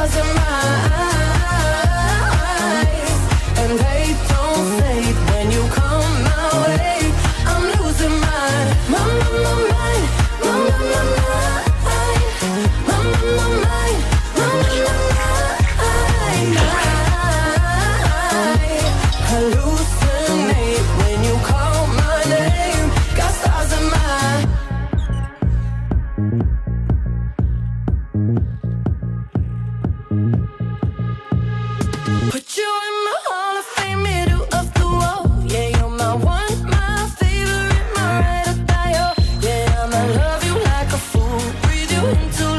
was around Chúc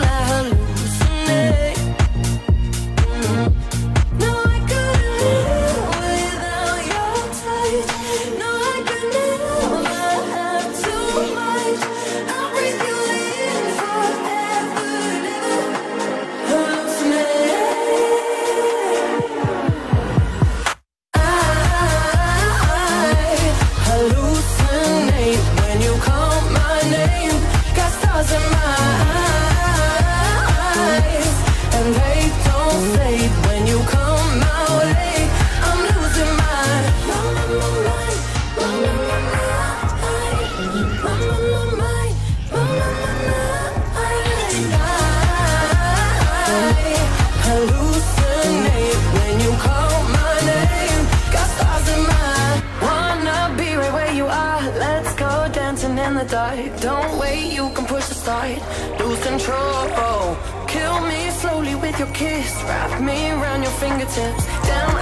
Don't wait, you can push start. Lose control. Kill me slowly with your kiss. Wrap me around your fingertips. Damn,